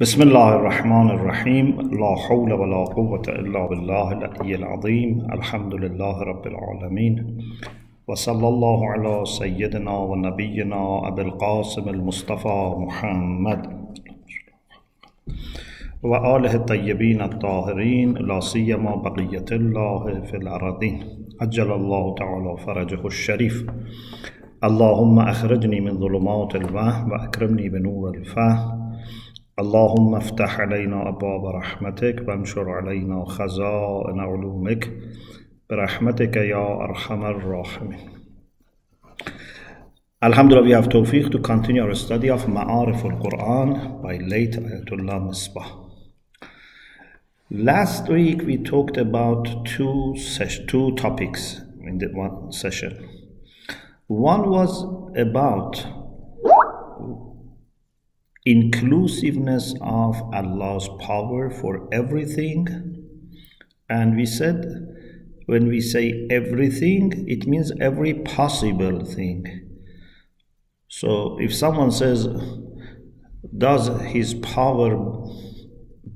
بسم الله الرحمن الرحيم لا حول ولا قوة إلا بالله العلي العظيم الحمد لله رب العالمين وصلى الله على سيدنا ونبينا أبي القاسم المصطفى محمد وآله الطيبين الطاهرين لا سيما بقية الله في الأرضين عجل الله تعالى فرجه الشريف اللهم أخرجني من ظلمات الوهم وأكرمني بنور الفهم اللهم افتح علينا أبواب رحمتك وانشر علينا خزائن علومك برحمتك يا أرحم الراحمين Alhamdulillah, we have tawfiq to continue our study of Ma'arif al-Quran by late Ayatollah Misbah. Last week we talked about two, two topics in the one session. One was about inclusiveness of Allah's power for everything. And we said, when we say everything, it means every possible thing. So if someone says, does his power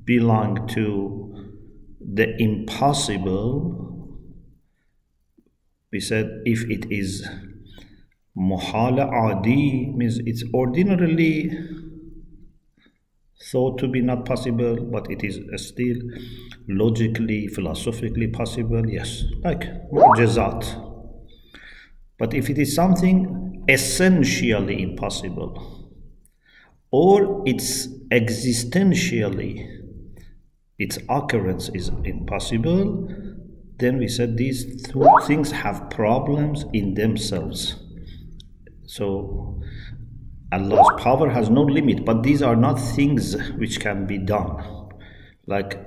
belong to the impossible? We said, if it is muhala adi, means it's ordinarily thought to be not possible, but it is still logically, philosophically possible, yes, like mu'jizat. But if it is something essentially impossible, or it's existentially, its occurrence is impossible, then we said these two things have problems in themselves. So Allah's power has no limit, but these are not things which can be done. Like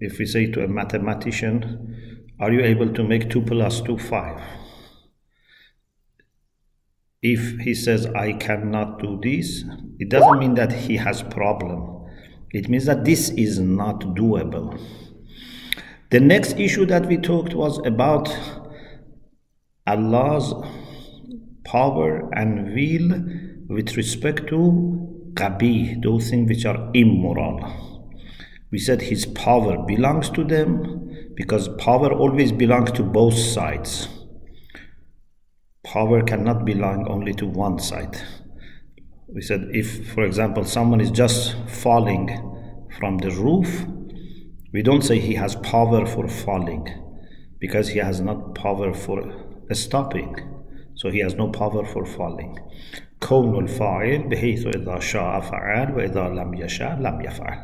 if we say to a mathematician, Are you able to make 2 plus 2 5? If he says, I cannot do this, it doesn't mean that he has problem. It means that this is not doable. The next issue that we talked was about Allah's power and will with respect to qabih, those things which are immoral. We said his power belongs to them because power always belongs to both sides. Power cannot belong only to one side. We said if, for example, someone is just falling from the roof, we don't say he has power for falling because he has not power for stopping. So he has no power for falling. كون الفاعل بحيث إذا شاء فعل وإذا لم يشاء لم يفعل.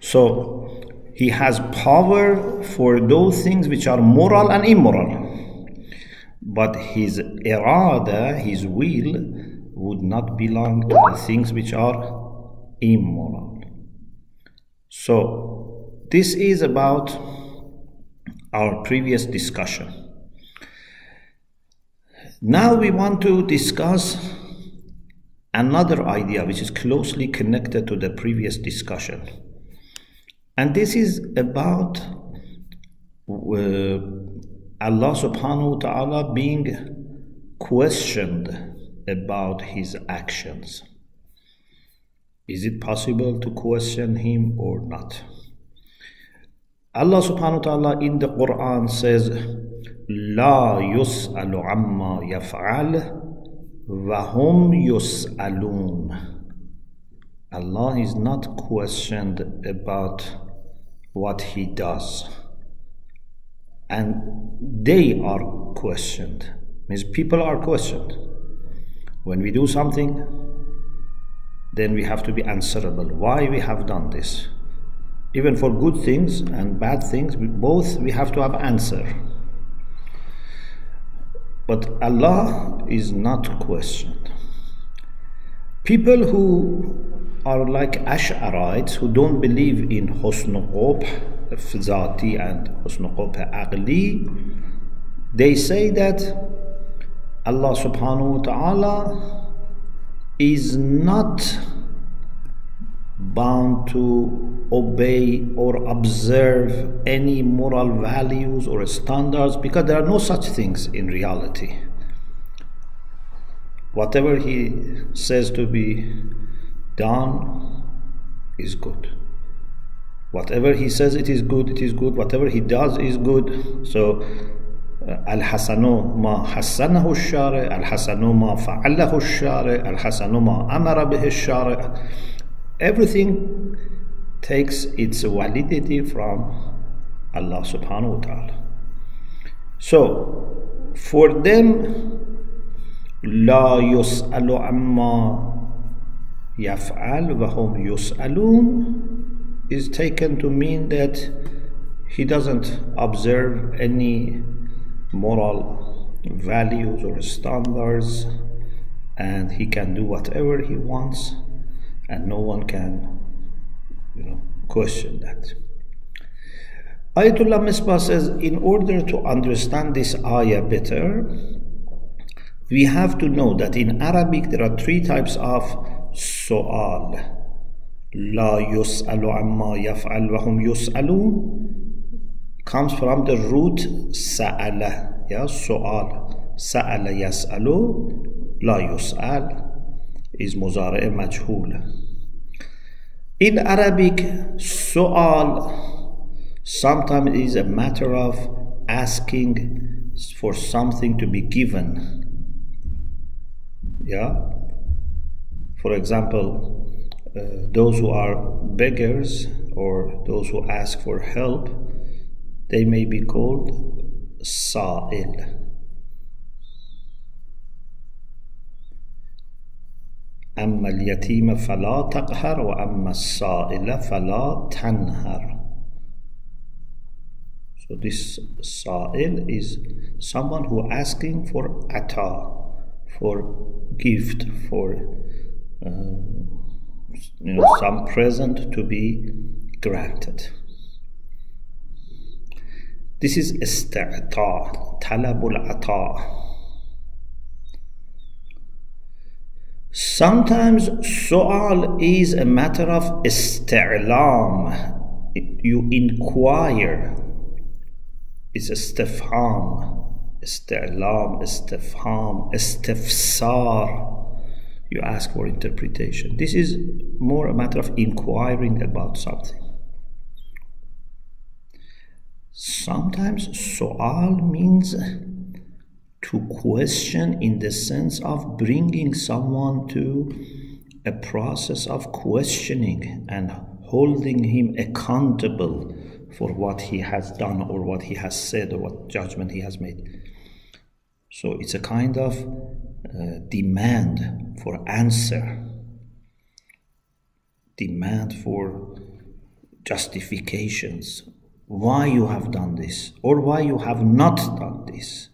So he has power for those things which are moral and immoral. But his irada, his will, would not belong to the things which are immoral. So this is about our previous discussion. Now we want to discuss another idea which is closely connected to the previous discussion. And this is about uh, Allah subhanahu wa ta'ala being questioned about his actions. Is it possible to question him or not? Allah subhanahu wa ta'ala in the Quran says, لا يسأل عما يفعل وهم يسألون Allah is not questioned about what he does and they are questioned means people are questioned when we do something then we have to be answerable why we have done this even for good things and bad things both we have to have answer but Allah is not questioned. People who are like Ash'arites who don't believe in Husn Qubh and Husn Qubh Aqli, they say that Allah subhanahu wa ta'ala is not bound to obey or observe any moral values or standards because there are no such things in reality. Whatever he says to be done is good. Whatever he says it is good, it is good. Whatever he does is good. So الحسن ما حسنه الشارع الحسن ما فعله الشارع الحسن ما أمر به الشارع everything takes its validity from Allah subhanahu wa ta'ala so for them لا يسأل عما يفعل وهم يسألون is taken to mean that he doesn't observe any moral values or standards and he can do whatever he wants and no one can you know question that. Ayatollah Misbah says in order to understand this ayah better we have to know that in Arabic there are three types of su'al. La yus'alu amma yaf'al wa hum yus'alun comes from the root sa'ala, yeah, su'al. Sa'ala yas'alu, la yus'al is muzari' majhul. In Arabic, su'al sometimes is a matter of asking for something to be given. Yeah? For example, uh, those who are beggars or those who ask for help, they may be called sa'il. أما اليتيم فلا تقهر وأما السائل فلا تنهر So this sa'il is someone who asking for ata, for gift, for uh, you know, some present to be granted. This is استعطاء طلب العطاء Sometimes su'al is a matter of isti'lam. You inquire. It's istifham. Isti'lam, istifham, istifsar. You ask for interpretation. This is more a matter of inquiring about something. Sometimes su'al means to question in the sense of bringing someone to a process of questioning and holding him accountable for what he has done or what he has said or what judgment he has made. So it's a kind of uh, demand for answer, demand for justifications. Why you have done this or why you have not done this,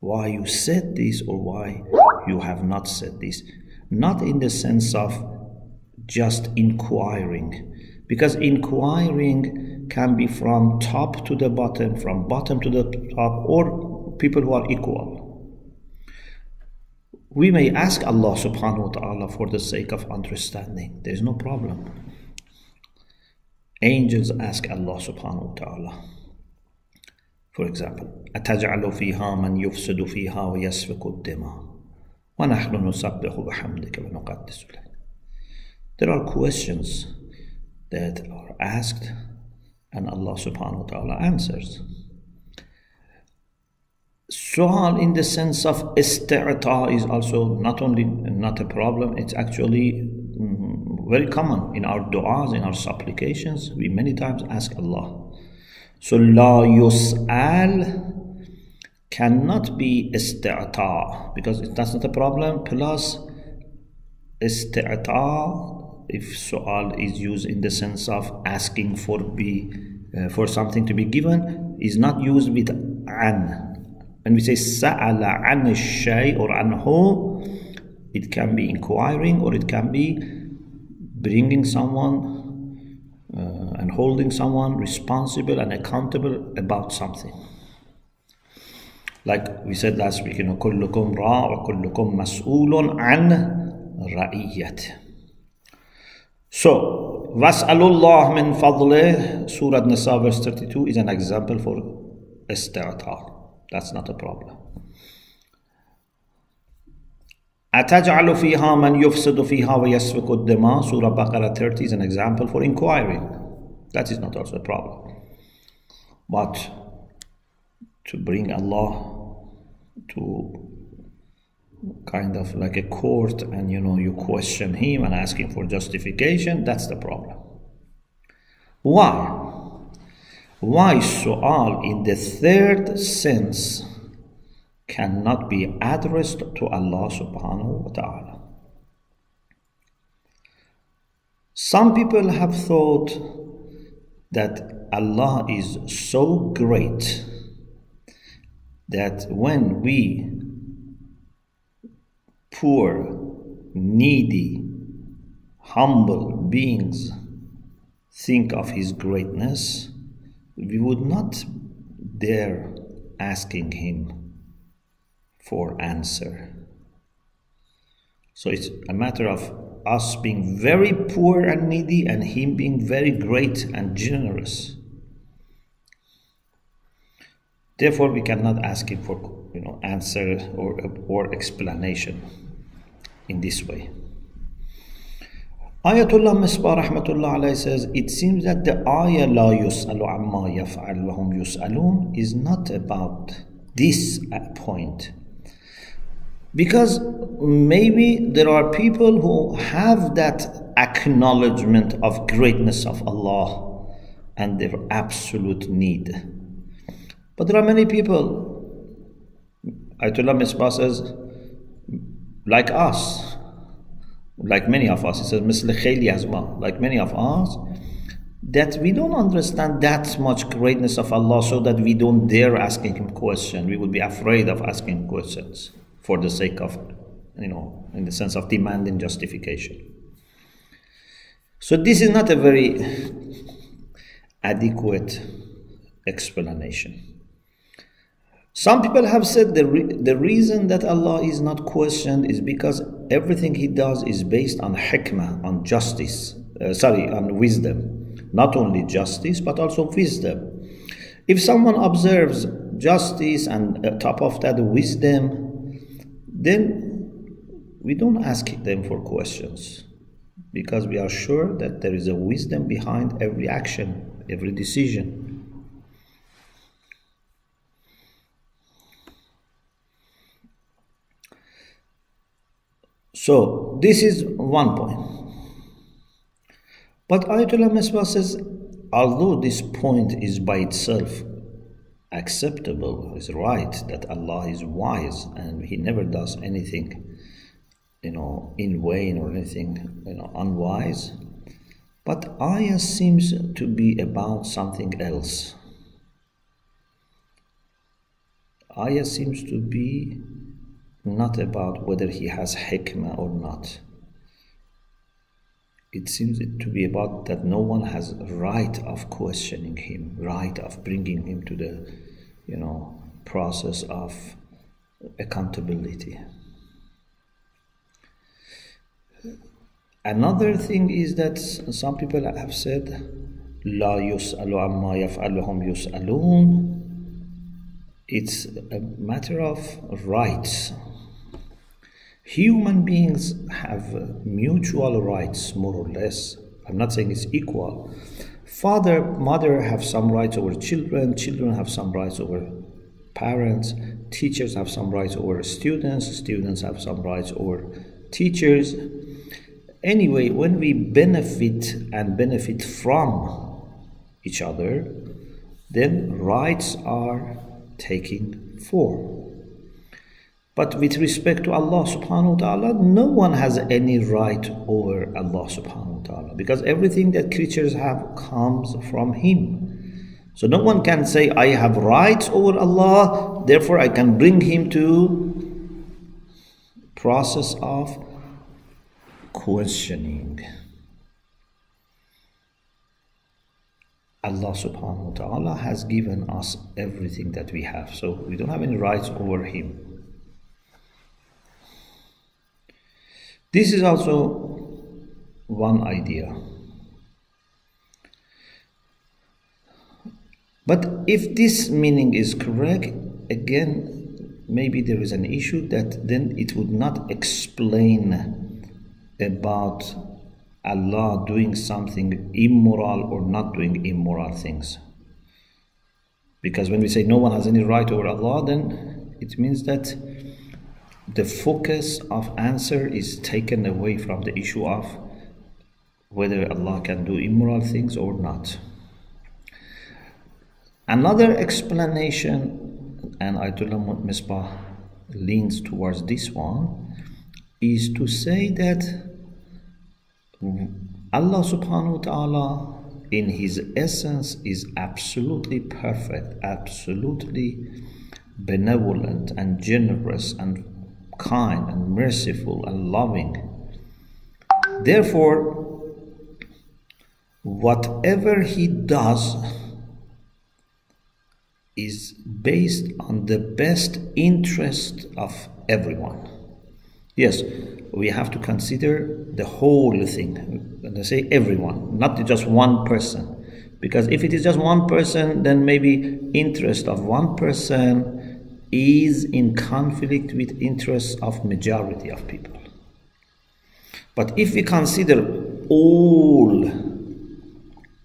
why you said this or why you have not said this. Not in the sense of just inquiring, because inquiring can be from top to the bottom, from bottom to the top, or people who are equal. We may ask Allah subhanahu wa ta'ala for the sake of understanding, there's no problem. Angels ask Allah subhanahu wa ta'ala. For example, أتجعل فيها من يفسد فيها ويسفك الدماء ونحن نسبح بحمدك ونقدس لك. There are questions that are asked and Allah subhanahu wa ta'ala answers. Su'al in the sense of isti'ta is also not only not a problem, it's actually very common in our du'as, in our supplications. We many times ask Allah. so la yus'al cannot be isti'ta because that's not a problem. Plus isti'ta, if su'al is used in the sense of asking for be uh, for something to be given, is not used with an. When we say sa'ala an shay or anhu, it can be inquiring or it can be bringing someone uh, and holding someone responsible and accountable about something. Like we said last week, you know, كلكم راع وكلكم مسؤول عن رعيته. So, وَاسْأَلُ min مِنْ Surah Nisa verse 32 is an example for istata. That's not a problem. أتجعل فيها من يفسد فيها ويسفك الدماء Surah Baqarah 30 is an example for inquiry. That is not also a problem. But to bring Allah to kind of like a court and you know you question him and ask him for justification, that's the problem. Why? Why su'al in the third sense cannot be addressed to Allah subhanahu wa ta'ala? Some people have thought that Allah is so great that when we poor, needy, humble beings think of His greatness, we would not dare asking Him for answer. So it's a matter of us being very poor and needy and Him being very great and generous. Therefore, we cannot ask Him for you know answer or, or explanation in this way. Ayatullah Misbah rahmatullah alayhi says, it seems that the ayah la yus'alu amma yaf'al wa hum yus'alun is not about this point. Because maybe there are people who have that acknowledgement of greatness of Allah and their absolute need. But there are many people, Ayatollah Misbah says, like us, like many of us, he says, مثل خیلی as well, like many of us, that we don't understand that much greatness of Allah so that we don't dare asking him questions. We would be afraid of asking questions for the sake of, you know, in the sense of demanding justification. So this is not a very adequate explanation. Some people have said the, re- the reason that Allah is not questioned is because everything He does is based on hikmah, on justice, uh, sorry, on wisdom. Not only justice, but also wisdom. If someone observes justice and uh, top of that wisdom, then we don't ask them for questions because we are sure that there is a wisdom behind every action, every decision. So, this is one point. But Ayatollah Misbah says, although this point is by itself acceptable, is right that Allah is wise and He never does anything, you know, in vain or anything, you know, unwise. But ayah seems to be about something else. Ayah seems to be not about whether he has hikmah or not It seems to be about that no one has right of questioning him, right of bringing him to the, you know, process of accountability. Another thing is that some people have said, لا يسأل عما يفعلهم يسألون. It's a matter of rights Human beings have mutual rights, more or less. I'm not saying it's equal. Father, mother have some rights over children, children have some rights over parents, teachers have some rights over students, students have some rights over teachers. Anyway, when we benefit and benefit from each other, then rights are taking form. But with respect to Allah subhanahu wa ta'ala, no one has any right over Allah subhanahu wa ta'ala because everything that creatures have comes from Him. So no one can say, I have rights over Allah, therefore I can bring Him to process of questioning. Allah subhanahu wa ta'ala has given us everything that we have. So we don't have any rights over Him. This is also one idea. But if this meaning is correct, again, maybe there is an issue that then it would not explain about Allah doing something immoral or not doing immoral things. Because when we say no one has any right over Allah, then it means that the focus of answer is taken away from the issue of whether Allah can do immoral things or not. Another explanation, and Ayatollah Misbah leans towards this one, is to say that Allah subhanahu wa ta'ala in his essence is absolutely perfect, absolutely benevolent and generous and kind and merciful and loving. Therefore, whatever he does is based on the best interest of everyone. Yes, we have to consider the whole thing. And I say everyone, not just one person. Because if it is just one person, then maybe interest of one person is in conflict with interests of majority of people. But if we consider all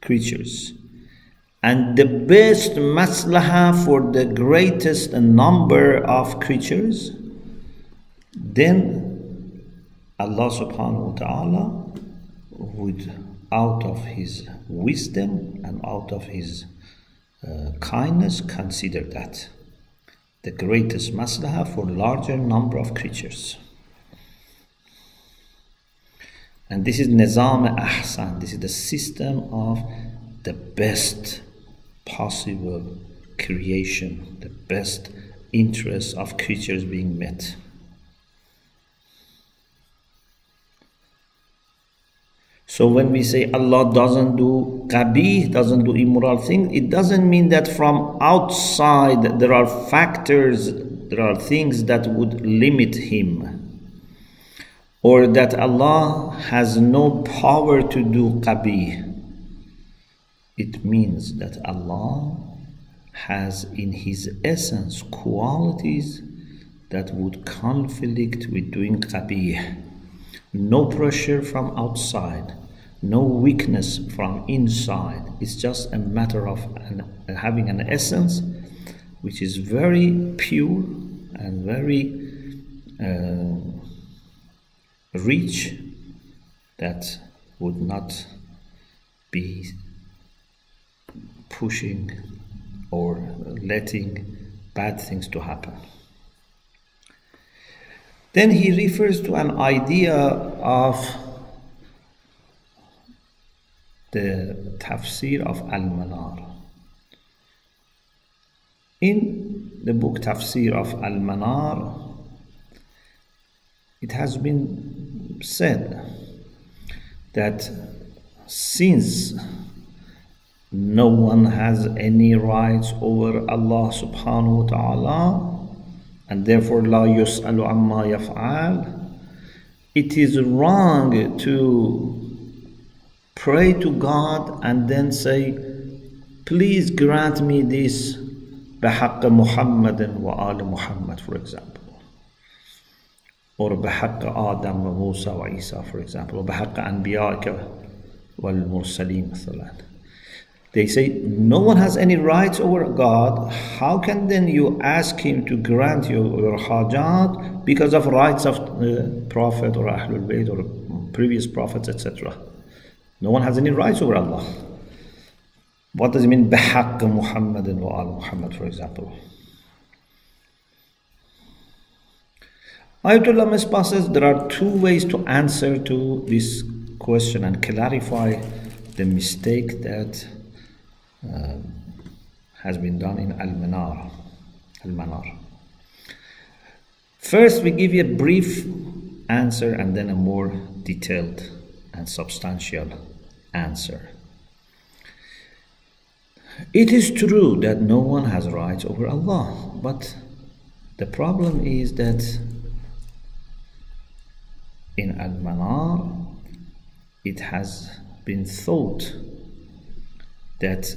creatures and the best maslaha for the greatest number of creatures, then Allah subhanahu wa ta'ala would out of his wisdom and out of his uh, kindness consider that the greatest maslaha for larger number of creatures. And this is nizam ahsan. This is the system of the best possible creation the best interests of creatures being met So when we say Allah doesn't do qabih, doesn't do immoral things, it doesn't mean that from outside there are factors, there are things that would limit Him. Or that Allah has no power to do qabih. It means that Allah has in His essence qualities that would conflict with doing qabih. No pressure from outside no weakness from inside. It's just a matter of an, having an essence which is very pure and very uh, rich that would not be pushing or letting bad things to happen. Then he refers to an idea of the tafsir of Al-Manar. In the book Tafsir of Al-Manar, it has been said that since no one has any rights over Allah subhanahu wa ta'ala and therefore la yus'alu amma yaf'al it is wrong to pray to God and then say, please grant me this بحق محمد وآل Muhammad for example or بحق آدم وموسى وعيسى for example or بحق أنبيائك والمرسلين مثلا they say no one has any rights over God how can then you ask him to grant you your hajat because of rights of the prophet or Ahlul Bayt or previous prophets etc no one has any rights over Allah. What does it mean, بحق محمد وآل Muhammad, for example? Ayatollah Misbah says there are two ways to answer to this question and clarify the mistake that uh, has been done in Al-Manar. Al-Manar. First, we give you a brief answer and then a more detailed and substantial answer. It is true that no one has rights over Allah, but the problem is that in Al Manar it has been thought that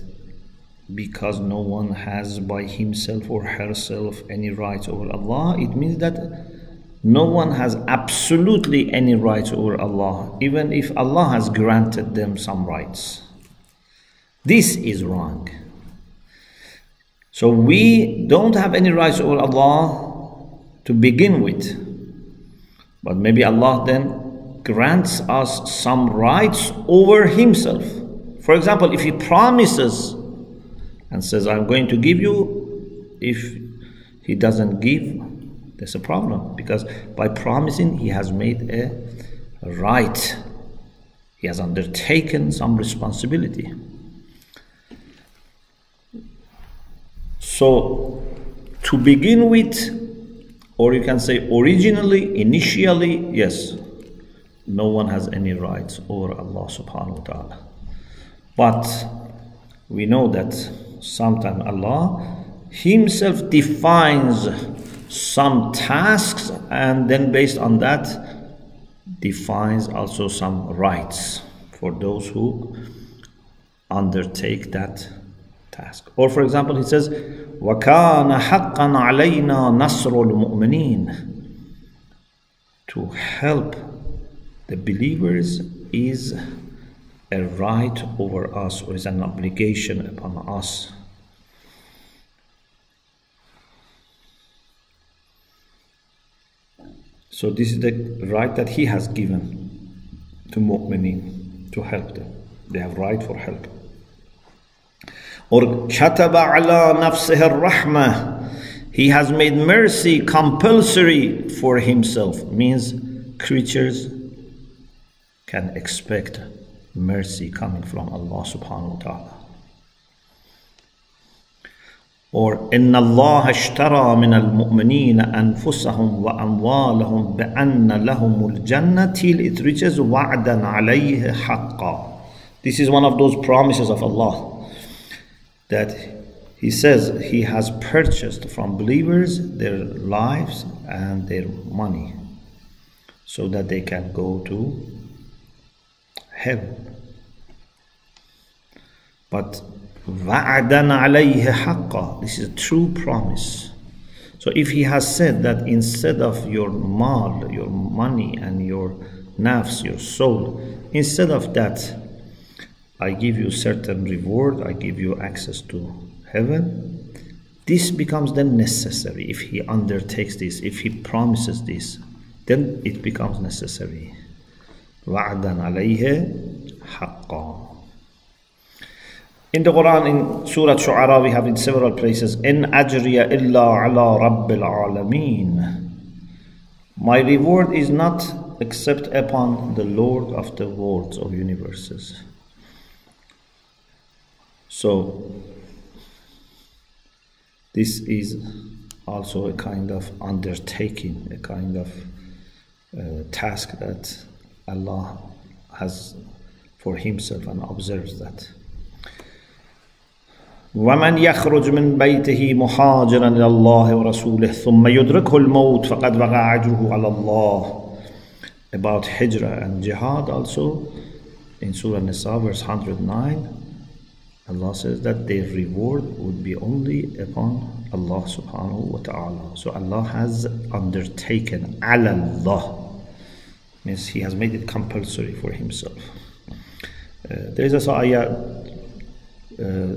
because no one has by himself or herself any rights over Allah, it means that no one has absolutely any rights over Allah, even if Allah has granted them some rights. This is wrong. So we don't have any rights over Allah to begin with. But maybe Allah then grants us some rights over Himself. For example, if He promises and says, I'm going to give you, if He doesn't give, there's a problem because by promising, He has made a right, He has undertaken some responsibility. So, to begin with, or you can say originally, initially, yes, no one has any rights over Allah subhanahu wa ta'ala. But we know that sometimes Allah Himself defines some tasks and then based on that defines also some rights for those who undertake that task. Or for example, he says, وَكَانَ حَقًّا عَلَيْنَا نَصْرُ الْمُؤْمِنِينَ To help the believers is a right over us or is an obligation upon us. So this is the right that he has given to mu'minin to help them. They have right for help. Or kataba ala nafsih rahmah He has made mercy compulsory for himself. Means creatures can expect mercy coming from Allah subhanahu wa ta'ala. Or إن الله اشترى من المؤمنين أنفسهم وأموالهم بأن لهم الجنة till it reaches وعدا عليه حقا. This is one of those promises of Allah that he says he has purchased from believers their lives and their money so that they can go to heaven. But وَعْدًا عَلَيْهِ حَقًّا This is a true promise. So if he has said that instead of your mal, your money and your nafs, your soul, instead of that, I give you certain reward, I give you access to heaven. This becomes then necessary if he undertakes this, if he promises this, then it becomes necessary. وعدا عليه حقا In the Quran, in Surah Shu'ara, we have in several places, In ajriya illa ala rabbil alameen. My reward is not except upon the Lord of the worlds of universes. So, this is also a kind of undertaking, a kind of uh, task that Allah has for Himself and observes that. ومن يخرج من بيته مهاجرا الى الله ورسوله ثم يدركه الموت فقد وقع اجره على الله about hijrah and jihad also in surah nisa verse 109 Allah says that their reward would be only upon Allah subhanahu wa ta'ala. So Allah has undertaken ala Allah. Means He has made it compulsory for Himself. Uh, there is also ayah uh,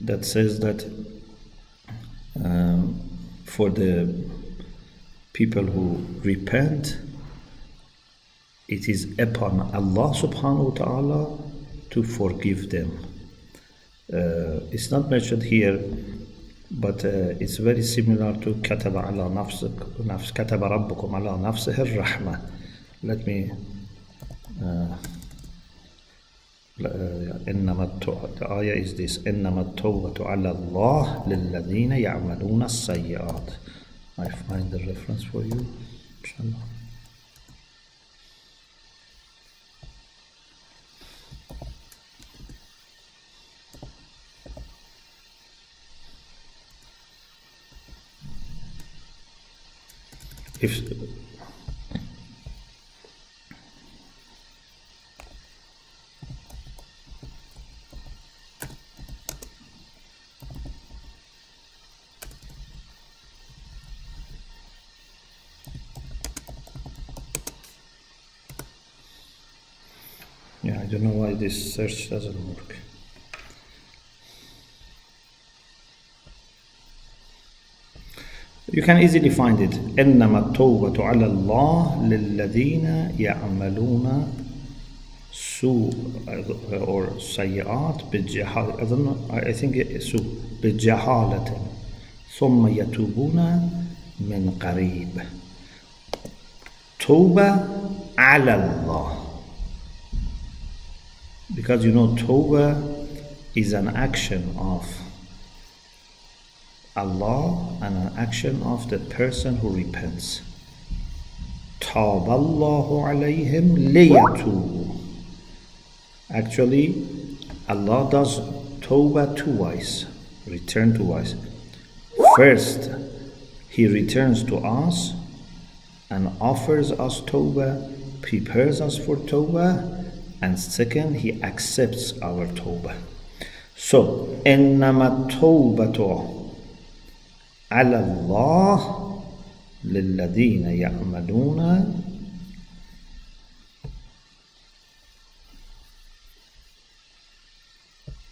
that says that um, for the people who repent, it is upon Allah subhanahu wa ta'ala to forgive them. Uh, it's not mentioned here, but uh, it's very similar to كتب على نفسك نفس كتب ربكم على نفسه الرحمة. Let me uh, إنما the ayah is this إنما التوبة على الله للذين يعملون السيئات. I find the reference for you. Inshallah. if why this search doesn't work. You can easily find it. إنما التوبة على الله للذين يعملون سوء or سيئات بالجهالة أظن I think سوء بالجهالة ثم يتوبون من قريب توبة على الله because you know توبة is an action of Allah and an action of the person who repents. تاب الله عليهم ليتوبوا. Actually, Allah does tawbah twice, return twice. First, He returns to us and offers us tawbah, prepares us for tawbah, and second, He accepts our tawbah. So, إنما التوبة على الله للذين يعملون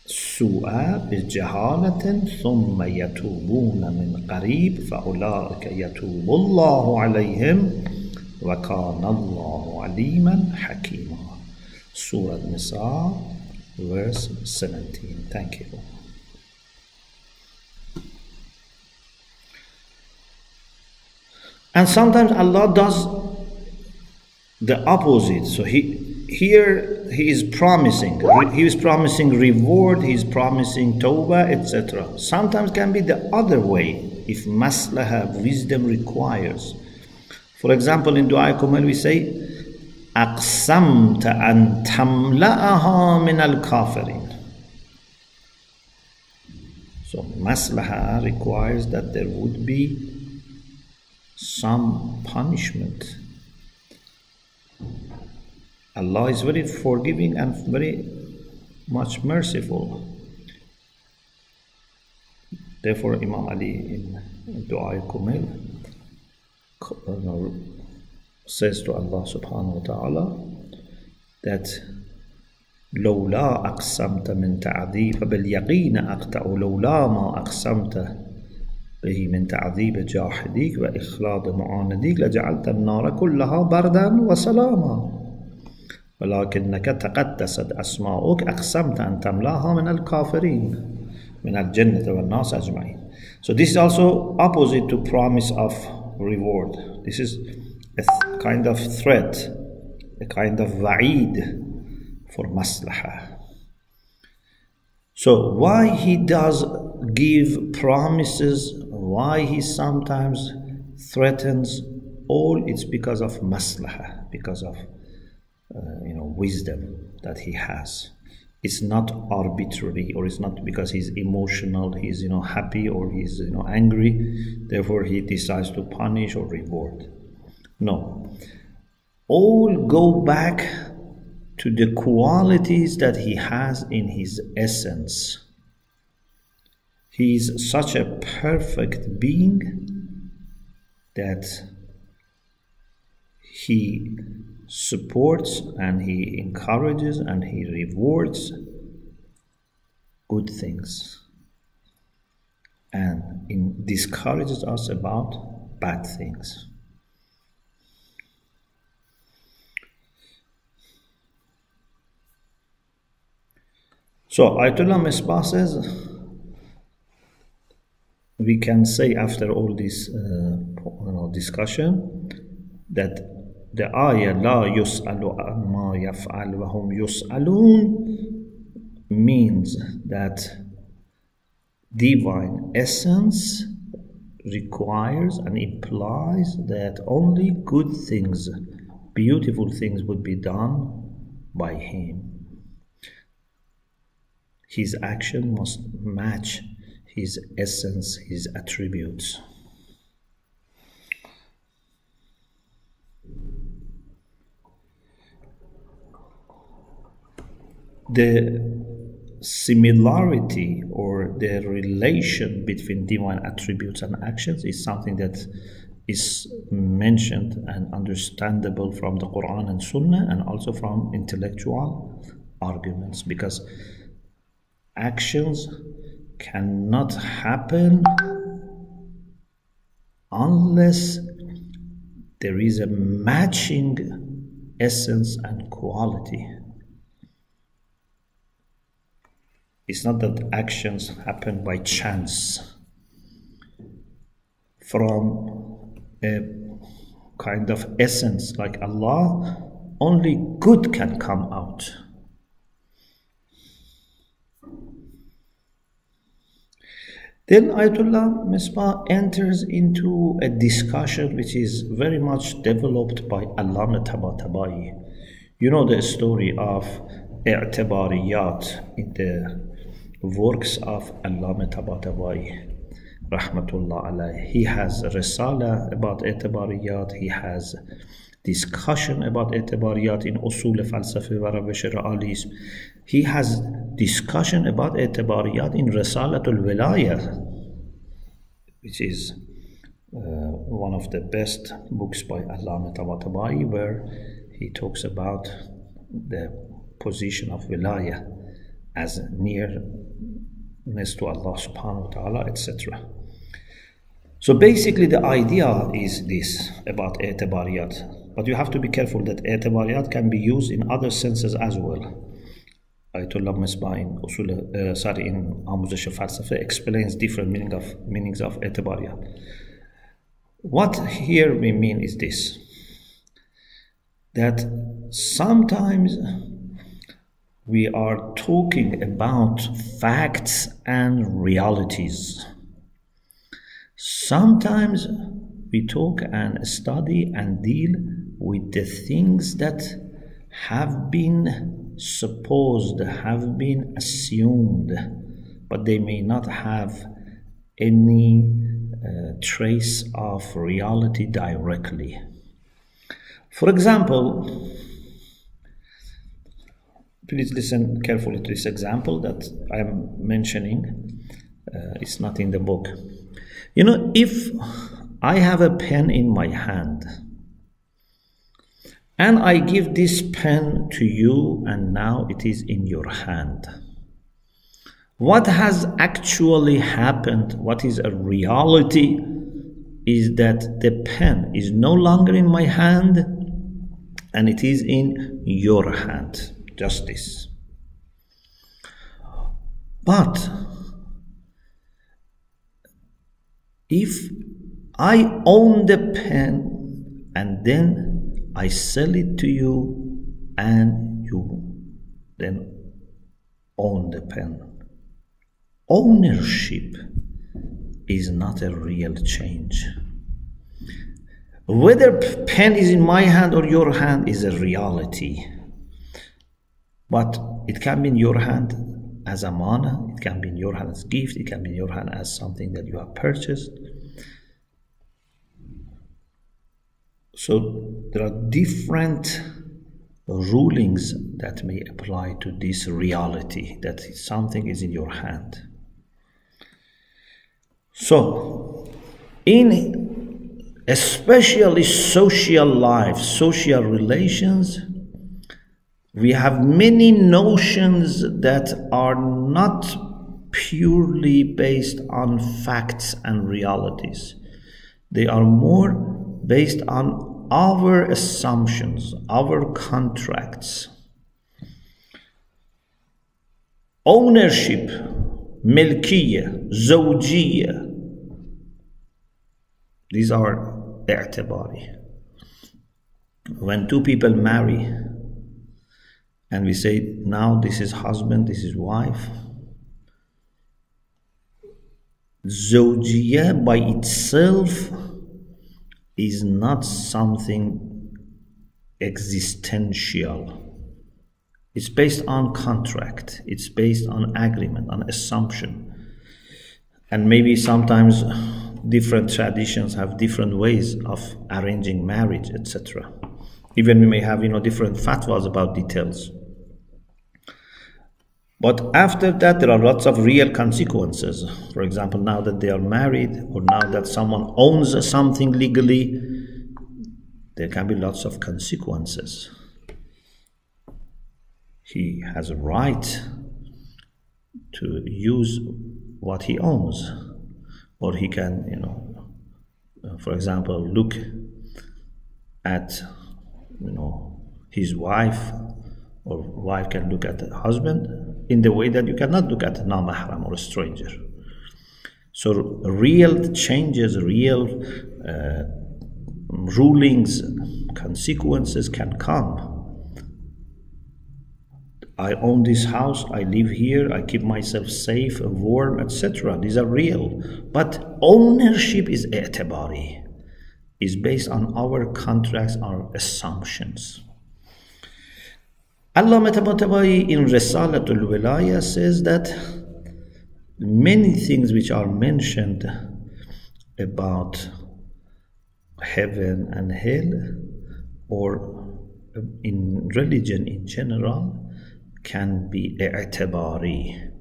سوء بجهالة ثم يتوبون من قريب فأولئك يتوب الله عليهم وكان الله عليما حكيما Surah Nisa, verse 17. Thank you. And sometimes Allah does the opposite. So he here he is promising. He is promising reward, he is promising tawbah, etc. Sometimes can be the other way if maslahah, wisdom requires. For example, in Dua Kumail we say, أقسمت أن تملأها من الكافرين. So maslaha requires that there would be some punishment. Allah is very forgiving and very much merciful. Therefore, Imam Ali in Dua Kumel says to Allah subhanahu wa ta'ala that لولا أقسمت من تعذيب فباليقين أقطع لولا ما أقسمت به من تعذيب جاحديك وإخلاض معانديك لجعلت النار كلها بردا وسلاما ولكنك تقدست أسماؤك أقسمت أن تملاها من الكافرين من الجنة والناس أجمعين So this is also opposite to promise of reward. This is a kind of threat, a kind of wa'id for maslahah. So why he does give promises why he sometimes threatens all it's because of maslahah because of uh, you know wisdom that he has. It's not arbitrary or it's not because he's emotional he's you know happy or he's you know angry. Therefore he decides to punish or reward no all go back to the qualities that he has in his essence he is such a perfect being that he supports and he encourages and he rewards good things and discourages us about bad things. So Ayatollah Misbah says we can say after all this uh, discussion that the ayah la yus'alu amma yaf'al wa hum yus'alun means that divine essence requires and implies that only good things beautiful things would be done by him his action must match his essence, his attributes. The similarity or the relation between divine attributes and actions is something that is mentioned and understandable from the Quran and Sunnah and also from intellectual arguments because actions cannot happen unless there is a matching essence and quality. It's not that actions happen by chance from a kind of essence like Allah, only good can come out. Then Ayatollah Misbah enters into a discussion which is very much developed by Allama Tabatabai. You know the story of I'tibariyat in the works of Allama Tabatabai. Rahmatullah alayh. He has Risala about I'tibariyat, he has discussion about I'tibariyat in Usul Falsafa wa Ravish Realism. He has discussion about I'tibariyat in Risalatul Wilayah, which is uh, one of the best books by Allama Tabatabai, where he talks about the position of Wilayah as nearness to Allah subhanahu wa ta'ala, etc. So basically, the idea is this about etibariyat. But you have to be careful that etibariyat can be used in other senses as well. Ayatollah Misbah in Usul, uh, sorry, in Amuzash Falsafa explains different meaning of, meanings of etibariyat. What here we mean is this that sometimes we are talking about facts and realities Sometimes we talk and study and deal with the things that have been supposed, have been assumed, but they may not have any uh, trace of reality directly. For example, please listen carefully to this example that I am mentioning. Uh, it's not in the book. You know, if I have a pen in my hand and I give this pen to you and now it is in your hand, what has actually happened, what is a reality, is that the pen is no longer in my hand and it is in your hand. Just this. But If I own the pen and then I sell it to you and you then own the pen, ownership is not a real change. Whether pen is in my hand or your hand is a reality. But it can be in your hand as amanah, it can be in your hand as gift, it can be in your hand as something that you have purchased. So there are different rulings that may apply to this reality that something is in your hand. So, in especially social life, social relations, we have many notions that are not purely based on facts and realities. They are more based on our assumptions, our contracts. Ownership, milkiyah, zawjiyah, these are i'tibari. When two people marry, and we say now this is husband this is wife Zawjiyah by itself is not something existential. It's based on contract, it's based on agreement, on assumption. And maybe sometimes different traditions have different ways of arranging marriage, etc. Even we may have you know different fatwas about details. But after that, there are lots of real consequences. For example, now that they are married, or now that someone owns something legally, there can be lots of consequences. He has a right to use what he owns, or he can, you know, for example, look at, you know, his wife, or wife can look at the husband in the way that you cannot look at a non-mahram or a stranger. So real changes, real uh, rulings, consequences can come. I own this house, I live here, I keep myself safe, warm, etc. These are real. But ownership is i'tibari, is based on our contracts, our assumptions. Allama Tabatabai in Risalatul Wilaya says that many things which are mentioned about heaven and hell or in religion in general can be i'tibari.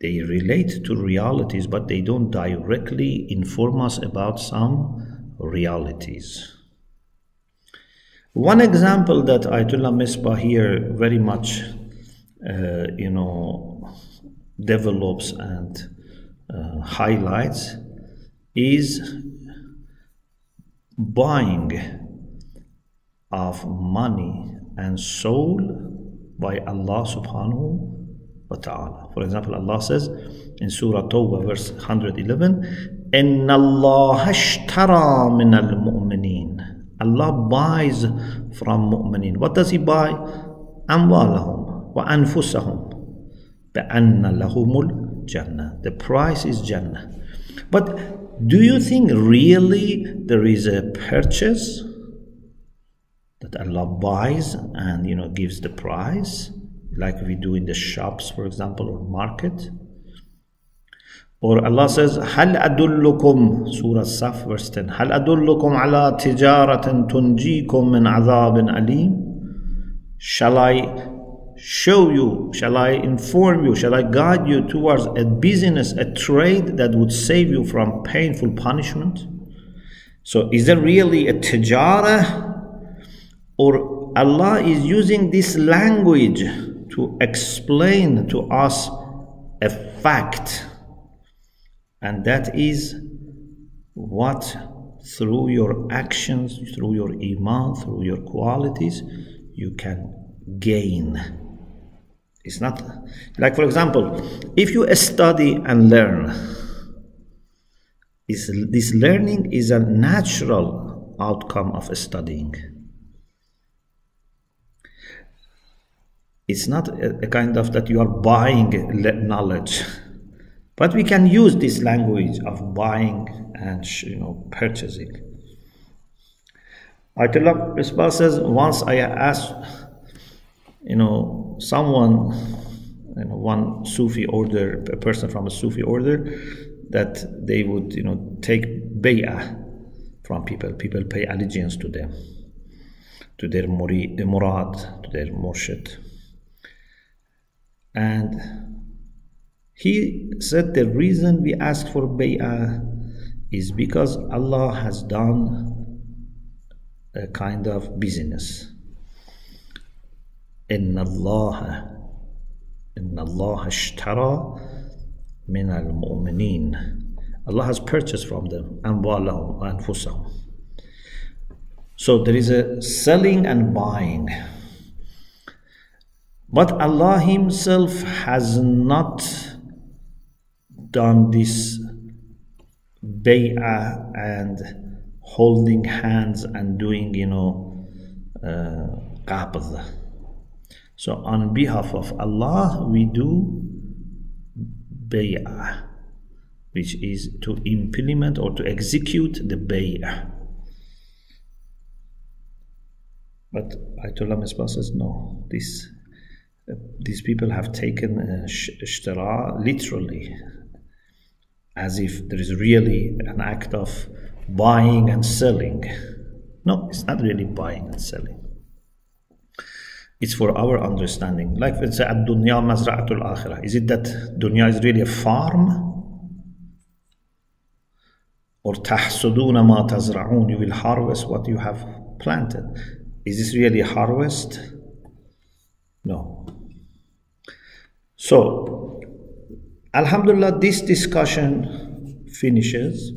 They relate to realities, but they don't directly inform us about some realities. One example that Ayatollah Misbah here very much, uh, you know, develops and uh, highlights is buying of money and soul by Allah subhanahu wa ta'ala. For example, Allah says in Surah Tawbah verse 111, إِنَّ اللَّهَ اشْتَرَى مِنَ الْمُؤْمِنِينَ Allah buys from mu'minin. What does He buy? أموالهم وأنفسهم بأن لهم الجنة. The price is Jannah. But do you think really there is a purchase that Allah buys and you know gives the price like we do in the shops for example or market? Or Allah says, هل أدلكم Surah Saf verse 10 هل أدلكم على تجارة تنجيكم من عذاب أليم Shall I show you, shall I inform you, shall I guide you towards a business, a trade that would save you from painful punishment? So is there really a tijara? Or Allah is using this language to explain to us a fact and that is what through your actions, through your iman, through your qualities, you can gain. It's not like, for example, if you study and learn, is this learning is a natural outcome of studying. It's not a, a kind of that you are buying knowledge. But we can use this language of buying and you know purchasing. Ayatollah Misbah says once I asked you know someone you know one Sufi order a person from a Sufi order that they would you know take bay'ah from people people pay allegiance to them to their murid, murad to their murshid and he said the reason we ask for bay'ah is because Allah has done a kind of business. إن الله إن الله اشترى من المؤمنين Allah has purchased from them أموالهم وأنفسهم So there is a selling and buying. But Allah Himself has not done this bay'ah and holding hands and doing, you know, uh, So on behalf of Allah, we do bay'ah, which is to implement or to execute the bay'ah. But Ayatollah Misbah says, no, this, uh, these people have taken uh, ishtara literally as if there is really an act of buying and selling. No, it's not really buying and selling. it's for our understanding. Like let's say ad-dunya mazra'atul akhirah. Is it that dunya is really a farm? Or tahsuduna ma tazra'un, you will harvest what you have planted. Is this really a harvest? No. So, Alhamdulillah, this discussion finishes.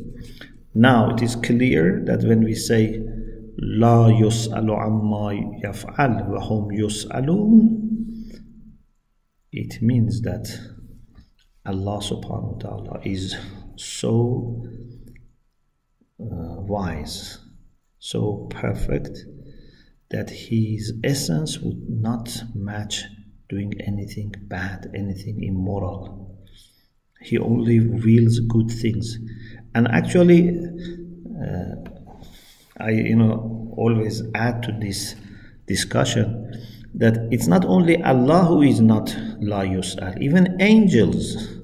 Now it is clear that when we say لا يسأل عما يفعل وهم يسألون it means that Allah subhanahu wa ta'ala is so uh, wise so perfect that his essence would not match doing anything bad anything immoral he only wills good things and actually uh, I, you know, always add to this discussion that it's not only Allah who is not la yus'al, even angels.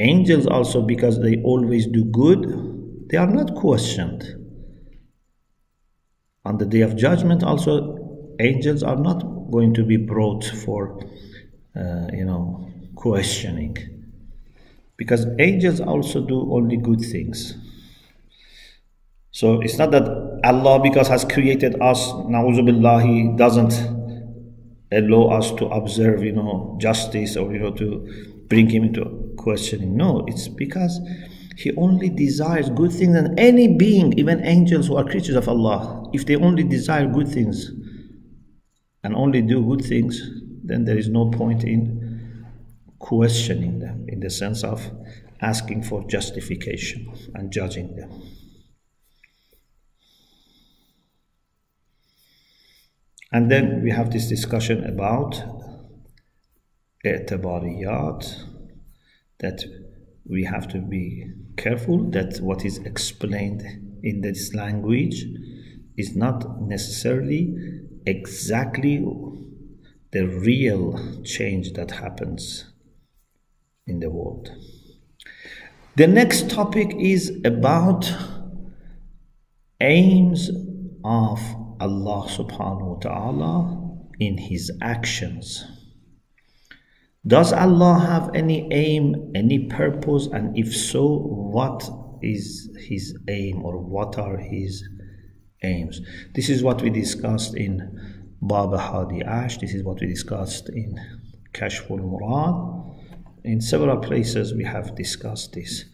Angels also, because they always do good, they are not questioned. On the day of judgment, also, angels are not going to be brought for, uh, you know, questioning. Because angels also do only good things. So it's not that Allah, because has created us, na'uzubillah, He doesn't allow us to observe, you know, justice or, you know, to bring Him into questioning. No, it's because He only desires good things, and any being, even angels who are creatures of Allah, if they only desire good things and only do good things, then there is no point in questioning them in the sense of asking for justification and judging them. And then we have this discussion about i'tibariyat, that we have to be careful that what is explained in this language is not necessarily exactly the real change that happens in the world. The next topic is about aims of Allah subhanahu wa ta'ala in his actions. Does Allah have any aim, any purpose, and if so, what is his aim or what are his aims? This is what we discussed in Bab al-Hadi Ashar, this is what we discussed in Kashful Murad. In several places we have discussed this.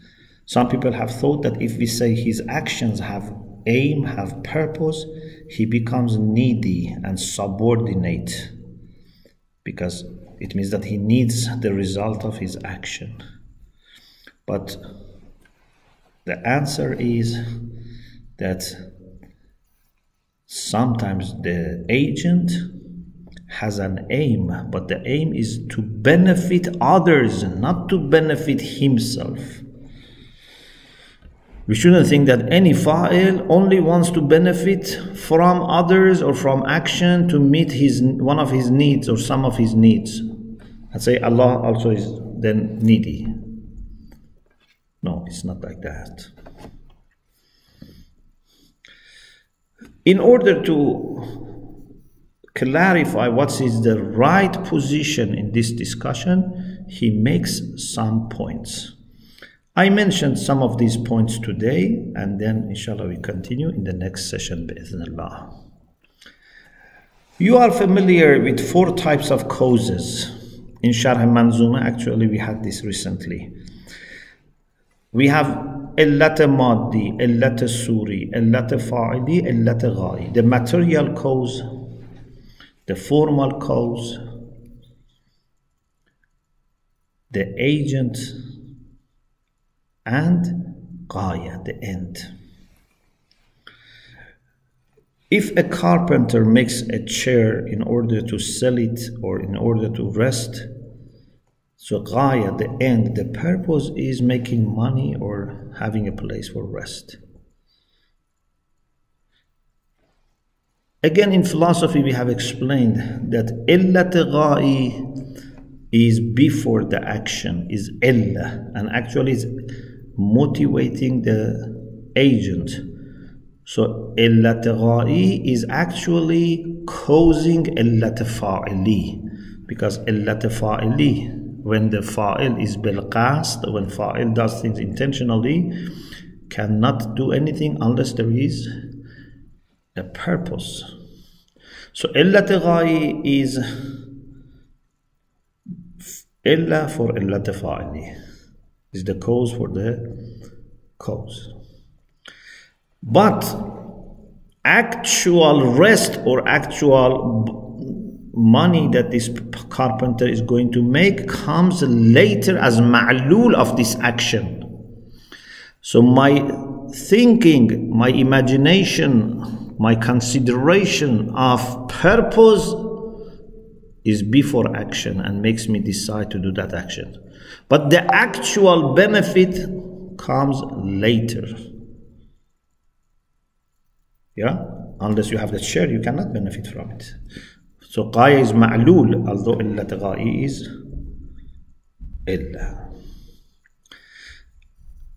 Some people have thought that if we say his actions have aim, have purpose, he becomes needy and subordinate because it means that he needs the result of his action. But the answer is that sometimes the agent has an aim, but the aim is to benefit others, not to benefit himself. We shouldn't think that any fa'il only wants to benefit from others or from action to meet his one of his needs or some of his needs. I'd say Allah also is then needy. No, it's not like that. In order to clarify what is the right position in this discussion, he makes some points. I mentioned some of these points today, and then inshallah we continue in the next session, bi'ithnillah. You are familiar with four types of causes. In Sharh Manzuma, actually, we had this recently. We have illat maddi, illat suri, illat fa'ili, illat ghai. The material cause, the formal cause, the agent, and ghaya, the end. If a carpenter makes a chair in order to sell it or in order to rest, so ghaya, the end, the purpose is making money or having a place for rest. Again, in philosophy, we have explained that illat is before the action, is illa, and actually is motivating the agent. So illat is actually causing illat fa'ili because illat fa'ili when the fa'il is bil qasd when fa'il does things intentionally cannot do anything unless there is a purpose so illat ghai is illa for illat fa'ili is the cause for the cause but actual rest or actual money that this carpenter is going to make comes later as ma'lul of this action. So my thinking, my imagination, my consideration of purpose is before action and makes me decide to do that action. But the actual benefit comes later. Yeah? Unless you have the share, you cannot benefit from it. So ghaya is ma'lul, although illa ghai is illa.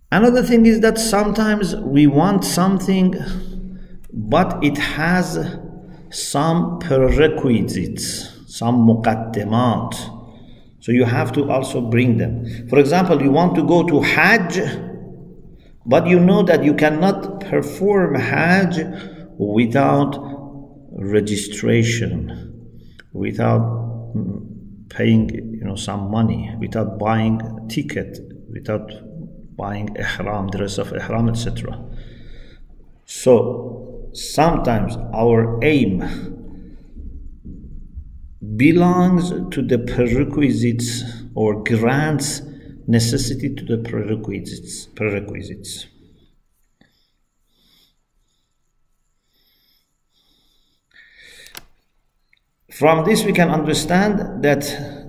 Another thing is that sometimes we want something, but it has some prerequisites, some muqaddimat. So you have to also bring them. For example, you want to go to Hajj, but you know that you cannot perform Hajj without registration without mm, paying you know some money without buying ticket without buying ihram dress of ihram etc so sometimes our aim belongs to the prerequisites or grants necessity to the prerequisites prerequisites From this, we can understand that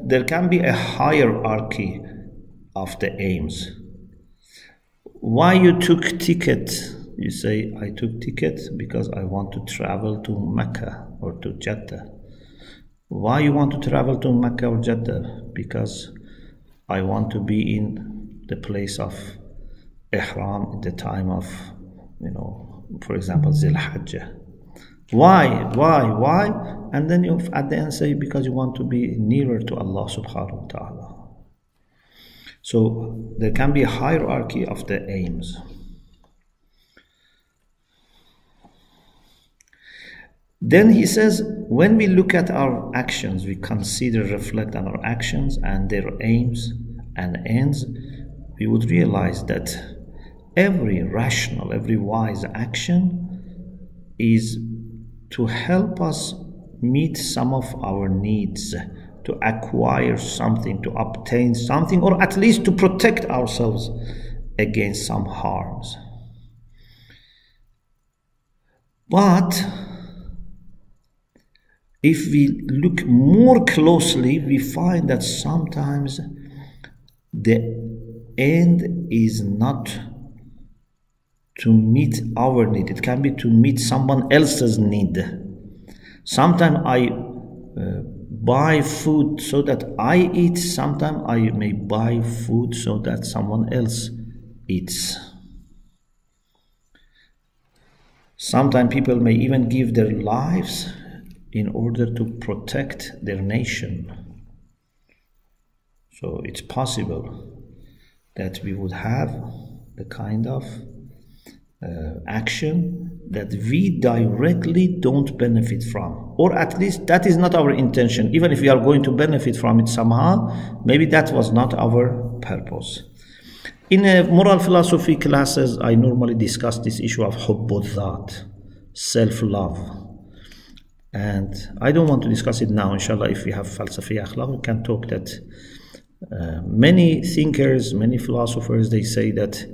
there can be a hierarchy of the aims. Why you took ticket? You say, I took ticket because I want to travel to Mecca or to Jeddah. Why you want to travel to Mecca or Jeddah? Because I want to be in the place of Ihram at the time of, you know, for example, Zil Hajjah why? Why? Why? And then you at the end say because you want to be nearer to Allah subhanahu wa ta'ala. So there can be a hierarchy of the aims. Then he says, when we look at our actions, we consider, reflect on our actions and their aims and ends, we would realize that every rational, every wise action is to help us meet some of our needs, to acquire something, to obtain something, or at least to protect ourselves against some harms. But if we look more closely, we find that sometimes the end is not to meet our need. It can be to meet someone else's need. Sometimes I uh, buy food so that I eat. Sometimes I may buy food so that someone else eats. Sometimes people may even give their lives in order to protect their nation. So it's possible that we would have the kind of uh, action that we directly don't benefit from. Or at least that is not our intention. Even if we are going to benefit from it somehow maybe that was not our purpose. In a moral philosophy classes i normally discuss this issue of hubbudhat self-love and i don't want to discuss it now inshallah if we have falsafi akhlaq we can talk that uh, many thinkers many philosophers they say that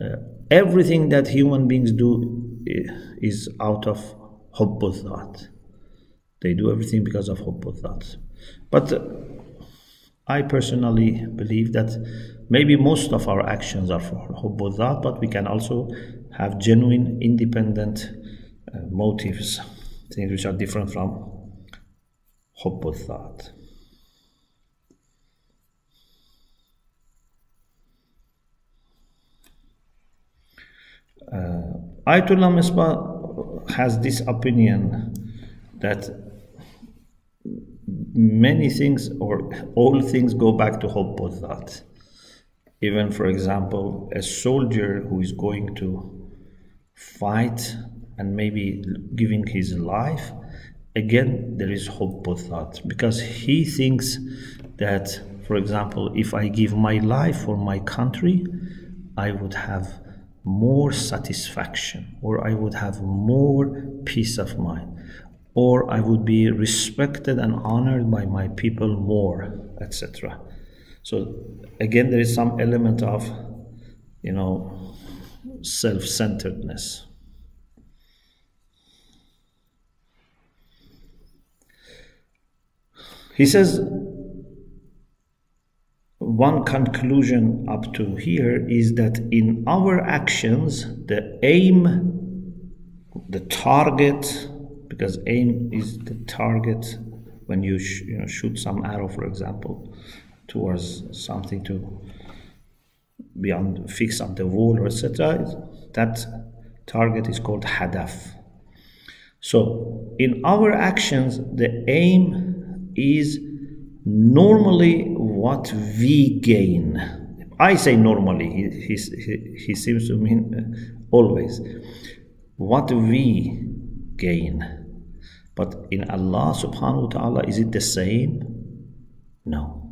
uh, everything that human beings do is out of hubbudhat. They do everything because of hubbudhat. But uh, I personally believe that maybe most of our actions are for hubbudhat, but we can also have genuine, independent uh, motives, things which are different from hubbudhat. Uh, Ayatollah Misbah has this opinion that many things or all things go back to Hubb thought. Even, for example, a soldier who is going to fight and maybe giving his life, again, there is Hubb that because he thinks that, for example, if I give my life for my country, I would have more satisfaction or I would have more peace of mind or I would be respected and honored by my people more, etc. So again, there is some element of, you know, self-centeredness. He says, one conclusion up to here is that in our actions, the aim, the target, because aim is the target when you, sh- you know, shoot some arrow, for example, towards something to be on, fixed on the wall or etc. That target is called hadaf. So in our actions, the aim is normally what we gain. I say normally, he, he, he seems to mean always. What we gain. But in Allah subhanahu wa ta'ala, is it the same? No,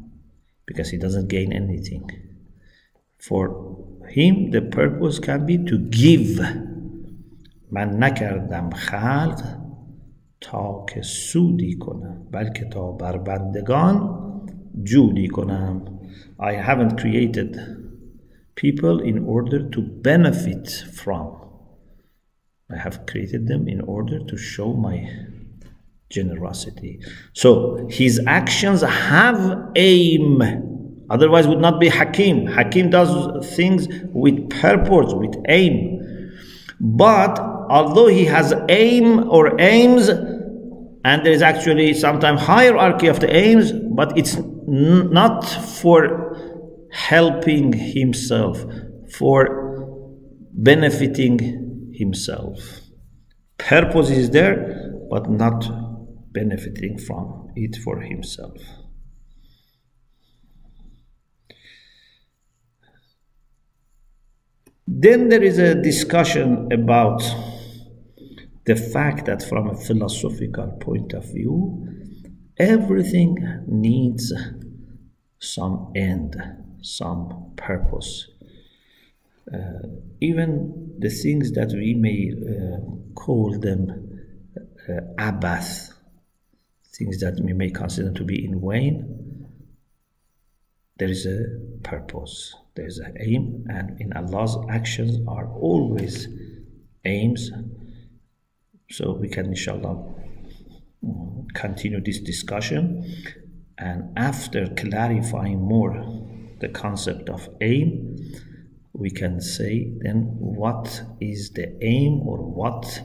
because He doesn't gain anything. For Him, the purpose can be to give. من نکردم خلق تا که سودی کنم بلکه تا بر بندگان جودی کنم I haven't created people in order to benefit from I have created them in order to show my generosity. So his actions have aim. Otherwise would not be Hakim. Hakim does things with purpose, with aim. But although he has aim or aims, and there is actually sometimes hierarchy of the aims, but it's not for helping himself, for benefiting himself. Purpose is there, but not benefiting from it for himself. Then there is a discussion about the fact that, from a philosophical point of view, everything needs some end, some purpose. Uh, even the things that we may uh, call them uh, abath, things that we may consider to be in vain, there is a purpose, there is an aim, and in Allah's actions are always aims. So we can, inshallah, continue this discussion. And after clarifying more the concept of aim, we can say then what is the aim or what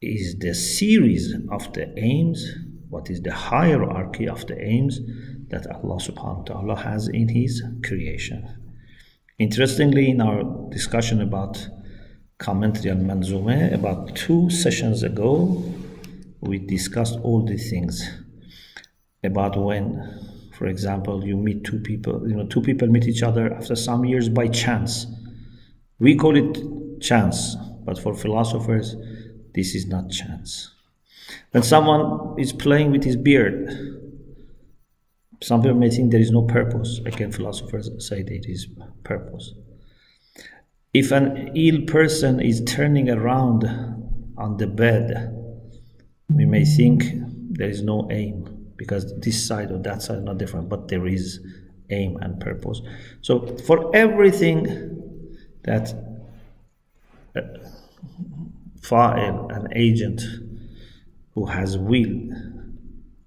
is the series of the aims what is the hierarchy of the aims that Allah subhanahu wa ta'ala has in His creation. Interestingly, in our discussion about commentary on Manzume, about two sessions ago, we discussed all these things about when, for example, you meet two people, you know, two people meet each other after some years by chance. We call it chance, but for philosophers, this is not chance. When someone is playing with his beard, some people may think there is no purpose. Again, philosophers say there is purpose. If an ill person is turning around on the bed, we may think there is no aim because this side or that side are not different, but there is aim and purpose. So, for everything that uh, fa'il, an agent, who has will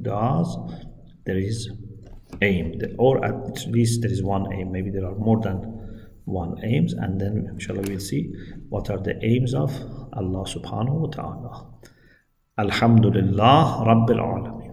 does, there is aim, or at least there is one aim. Maybe there are more than one aims, and then inshallah we'll see what are the aims of Allah subhanahu wa ta'ala. Alhamdulillah Rabbil Alameen.